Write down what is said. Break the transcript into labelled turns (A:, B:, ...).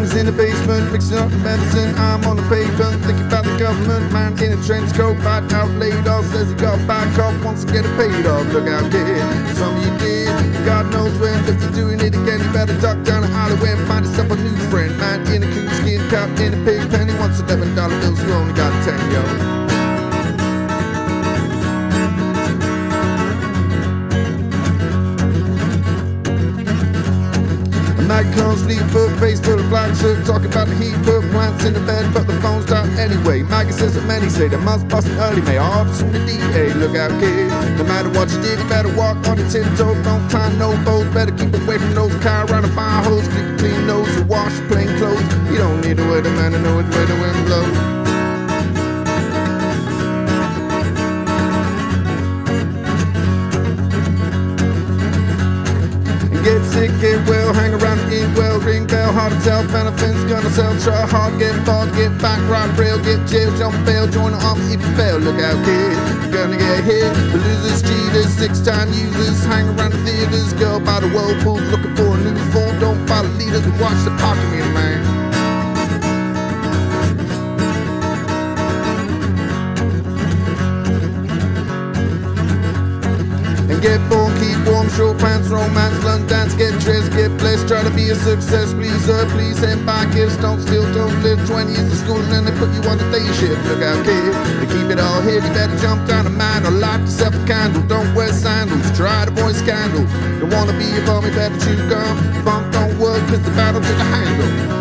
A: Johnny's in the basement, mixing up medicine. I'm on the pavement, thinking about the government. Man in a trench coat, bad out laid off. Says he got back off, wants to get it paid off. Look out, kid. Some of you did. God knows when, if you're doing it again, you better duck down the alleyway and find yourself a new friend. Man in a coonskin cap, in a pig pen. He wants eleven dollar bills, you only got ten, yo. Night comes, leave foot, face full of black soot. Talking about the heat, put plants in the bed, but the phone's down anyway. Maggie says that many say that must bust early May. The DA, look out, kid. No matter what you did, you better walk on your tiptoes. Don't climb no bows, better keep away from those car around the fire hose. Keep clean nose and wash plain clothes. You don't need to wear the man to know it's where the wind blows. Get sick, get well, hang around, eat well, ring bell, hard to tell, benefits, gonna sell, try hard, get bought, get back, ride rail, get jail, jump bail, join the army if you fail. Look out, kid, you're gonna get hit. The losers, cheaters, six-time users, hang around the theaters, girl by the whirlpools, looking for a new fool. Don't follow leaders, watch the pocket, get born, keep warm, short pants, romance, learn dance, get dressed, get blessed, try to be a success, Please pleaser, please send buy gifts, don't steal, don't live 20 years of school and then they put you on the day shift. Look out, kid, to keep it all here, you better jump down a mine or light yourself a candle, don't wear sandals, try to avoid scandal. Don't wanna be a bum, you better chew gum, bump don't work, cause the battle to the handle.